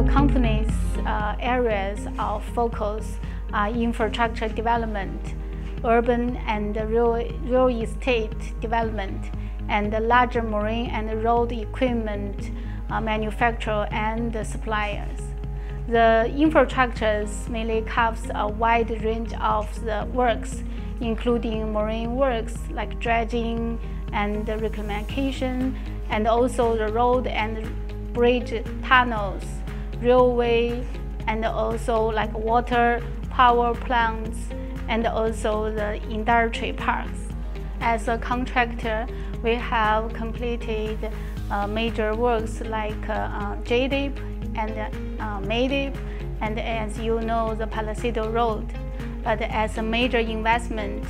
company's uh, areas of focus are infrastructure development, urban and real, real estate development, and the larger marine and road equipment uh, manufacturer and suppliers. The infrastructures mainly covers a wide range of the works, including marine works like dredging and reclamation, and also the road and bridge tunnels, railway, and also like water power plants, and also the industry parks. As a contractor, we have completed uh, major works like uh, uh, JDIP and uh, MADIP, and as you know, the Palisadoes Road. But as a major investment,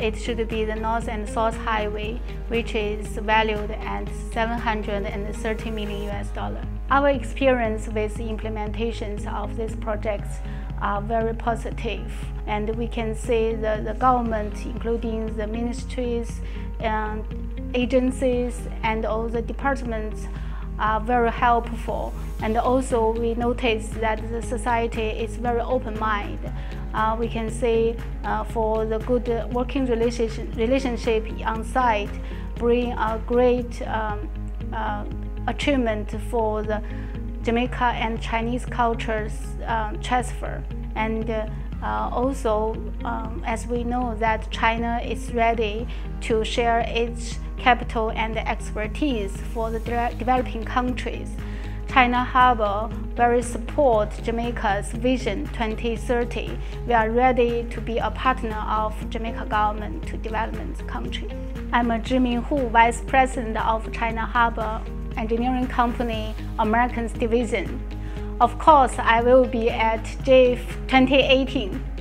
it should be the North and South Highway, which is valued at 730 million US dollar. Our experience with implementations of these projects are very positive, and we can see the, the government, including the ministries and agencies and all the departments are very helpful. And also we notice that the society is very open-minded. Uh, we can say uh, for the good working relationship, relationship on site bring a great um, uh, achievement for the Jamaica and Chinese cultures um, transfer. And uh, also, um, as we know that China is ready to share its capital and expertise for the de developing countries. China Harbour very support Jamaica's Vision 2030. We are ready to be a partner of Jamaica government to development country. I'm Zhimin Hu, Vice President of China Harbour Engineering Company Americans Division. Of course, I will be at JIF 2018.